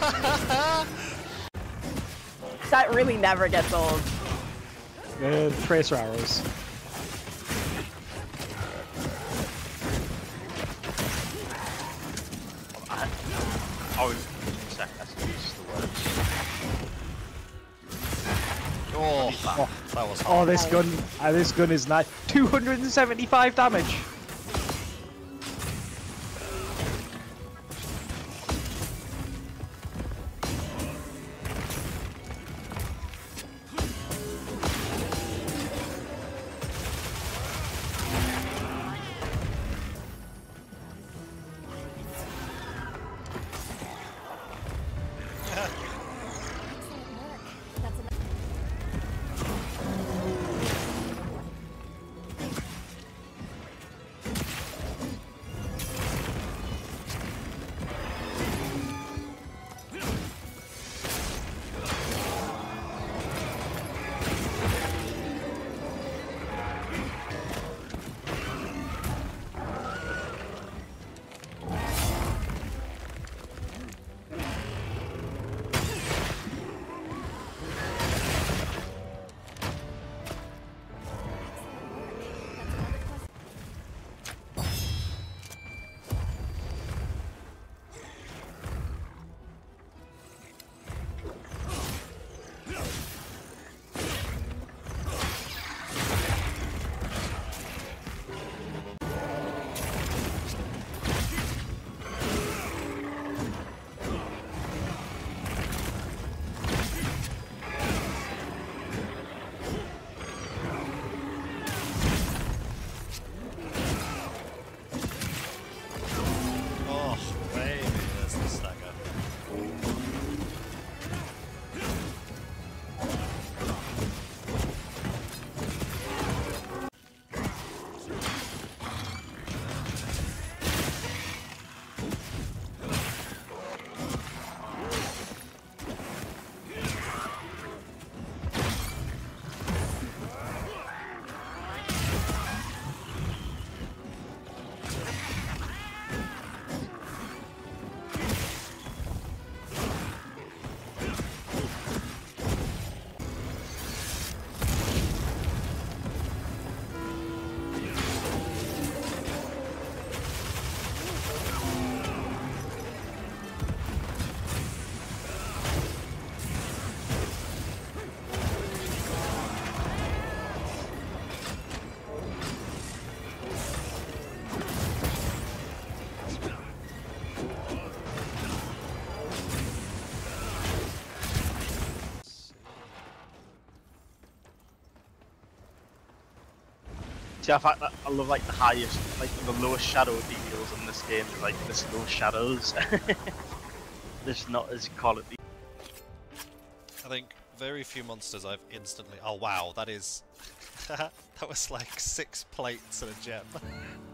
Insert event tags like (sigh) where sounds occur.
(laughs) that really never gets old. Good tracer hours. Oh. Oh, that, was. Oh, this gun, uh, this gun is nice. 275 damage. See, I fact I love like the highest, like the lowest shadow details in this game like this low shadows. (laughs) There's not as quality. I think very few monsters I've instantly. Oh wow, that is. (laughs) that was like six plates and a gem. (laughs)